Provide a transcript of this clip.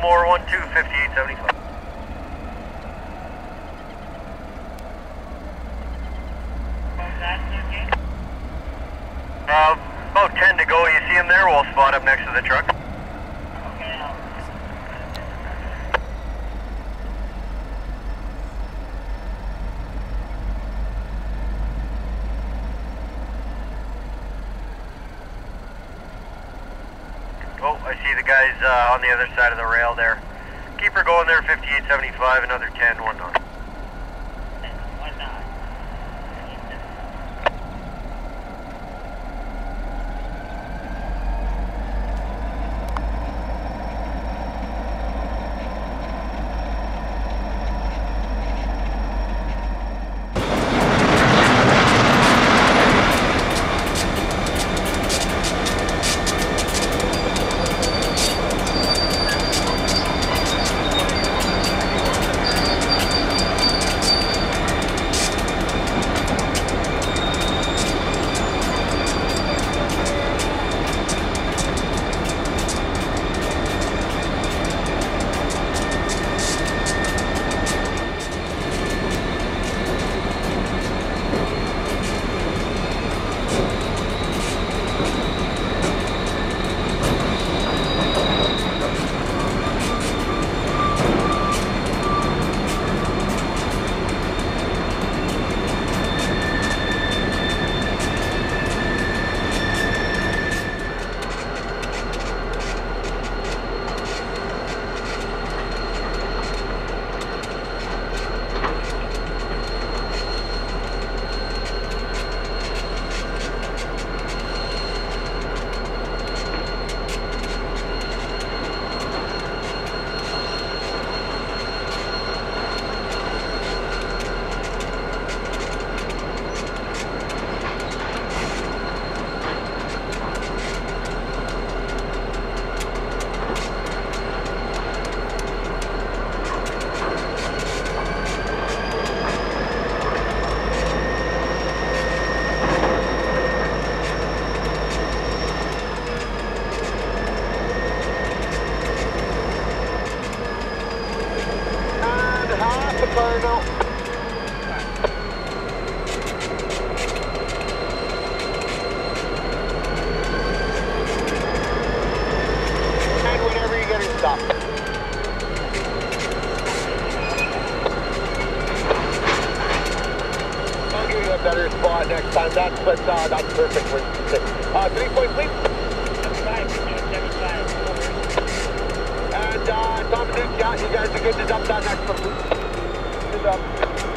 More, one two, 5875. Uh, about 10 to go. You see him there? We'll spot up next to the truck. Oh, I see the guys uh, on the other side of the rail there. Keep her going there, 5875, another 10, one knot. Give you a better spot next time. That's but uh, that's perfect for uh, three point lead. And uh, Tom and Duke, yeah, you guys are good to dump that next one. Good job.